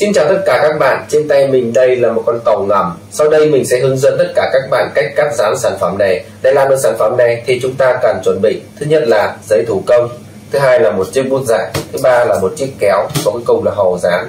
Xin chào tất cả các bạn, trên tay mình đây là một con tàu ngầm. Sau đây mình sẽ hướng dẫn tất cả các bạn cách cắt dán sản phẩm này. Để làm được sản phẩm này thì chúng ta cần chuẩn bị thứ nhất là giấy thủ công, thứ hai là một chiếc bút giải, thứ ba là một chiếc kéo, và cuối cùng là hầu dán.